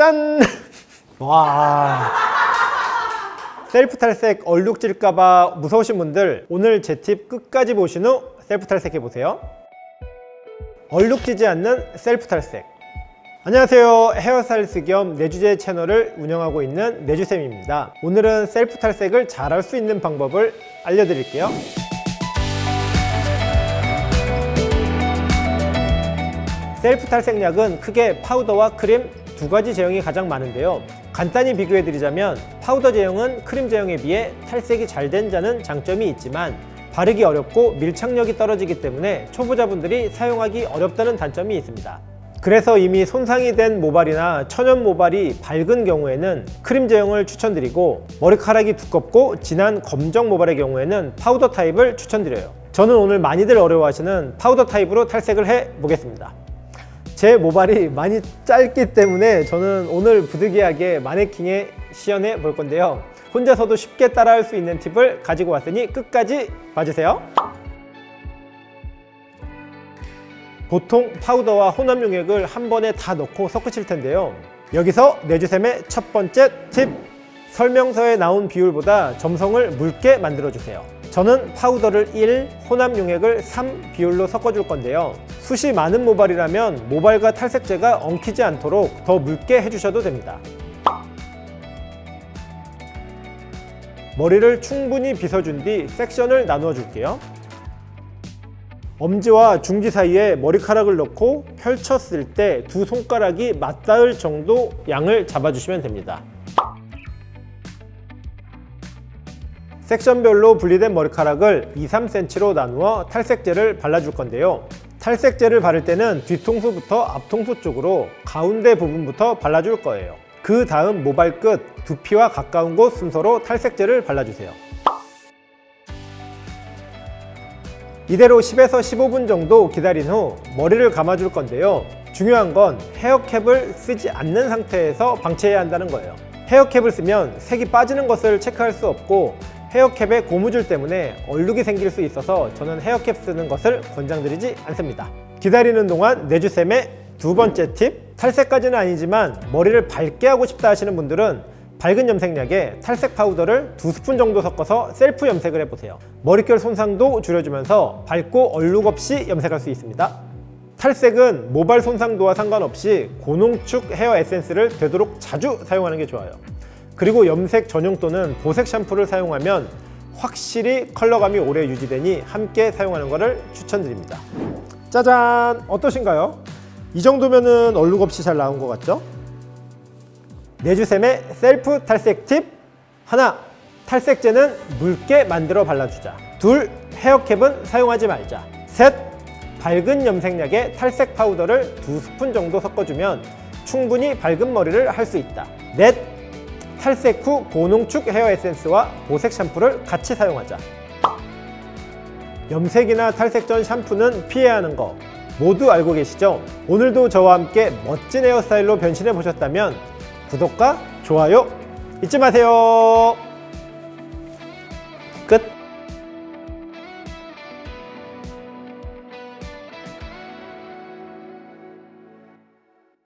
짠! 와. 셀프 탈색 얼룩질까봐 무서우신 분들 오늘 제 팁 끝까지 보신 후 셀프 탈색해 보세요. 얼룩지지 않는 셀프 탈색. 안녕하세요. 헤어스타일리스트 겸 내주제 채널을 운영하고 있는 내주쌤입니다. 오늘은 셀프 탈색을 잘할 수 있는 방법을 알려드릴게요. 셀프 탈색약은 크게 파우더와 크림 두 가지 제형이 가장 많은데요. 간단히 비교해 드리자면 파우더 제형은 크림 제형에 비해 탈색이 잘 된다는 장점이 있지만 바르기 어렵고 밀착력이 떨어지기 때문에 초보자분들이 사용하기 어렵다는 단점이 있습니다. 그래서 이미 손상이 된 모발이나 천연 모발이 밝은 경우에는 크림 제형을 추천드리고 머리카락이 두껍고 진한 검정 모발의 경우에는 파우더 타입을 추천드려요. 저는 오늘 많이들 어려워하시는 파우더 타입으로 탈색을 해 보겠습니다. 제 모발이 많이 짧기 때문에 저는 오늘 부득이하게 마네킹에 시연해 볼 건데요. 혼자서도 쉽게 따라할 수 있는 팁을 가지고 왔으니 끝까지 봐주세요. 보통 파우더와 혼합 용액을 한 번에 다 넣고 섞으실 텐데요. 여기서 내주셈의 첫 번째 팁! 설명서에 나온 비율보다 점성을 묽게 만들어주세요. 저는 파우더를 1, 혼합 용액을 3 비율로 섞어줄 건데요. 숱이 많은 모발이라면 모발과 탈색제가 엉키지 않도록 더 묽게 해주셔도 됩니다. 머리를 충분히 빗어준 뒤 섹션을 나누어 줄게요. 엄지와 중지 사이에 머리카락을 넣고 펼쳤을 때 두 손가락이 맞닿을 정도 양을 잡아주시면 됩니다. 섹션별로 분리된 머리카락을 2, 3cm로 나누어 탈색제를 발라줄 건데요. 탈색제를 바를 때는 뒤통수부터 앞통수 쪽으로 가운데 부분부터 발라줄 거예요. 그 다음 모발 끝, 두피와 가까운 곳 순서로 탈색제를 발라주세요. 이대로 10에서 15분 정도 기다린 후 머리를 감아줄 건데요. 중요한 건 헤어캡을 쓰지 않는 상태에서 방치해야 한다는 거예요. 헤어캡을 쓰면 색이 빠지는 것을 체크할 수 없고 헤어캡의 고무줄 때문에 얼룩이 생길 수 있어서 저는 헤어캡 쓰는 것을 권장드리지 않습니다. 기다리는 동안 내주쌤의 두 번째 팁 탈색까지는 아니지만 머리를 밝게 하고 싶다 하시는 분들은 밝은 염색약에 탈색 파우더를 두 스푼 정도 섞어서 셀프 염색을 해보세요. 머릿결 손상도 줄여주면서 밝고 얼룩 없이 염색할 수 있습니다. 탈색은 모발 손상도와 상관없이 고농축 헤어 에센스를 되도록 자주 사용하는 게 좋아요. 그리고 염색 전용 또는 보색 샴푸를 사용하면 확실히 컬러감이 오래 유지되니 함께 사용하는 것을 추천드립니다. 짜잔! 어떠신가요? 이 정도면은 얼룩 없이 잘 나온 것 같죠? 내주쌤의 셀프 탈색 팁 하나, 탈색제는 묽게 만들어 발라주자 둘, 헤어캡은 사용하지 말자 셋, 밝은 염색약에 탈색 파우더를 두 스푼 정도 섞어주면 충분히 밝은 머리를 할 수 있다 넷, 탈색 후 고농축 헤어 에센스와 보색 샴푸를 같이 사용하자. 염색이나 탈색 전 샴푸는 피해야 하는 거 모두 알고 계시죠? 오늘도 저와 함께 멋진 헤어스타일로 변신해 보셨다면 구독과 좋아요 잊지 마세요.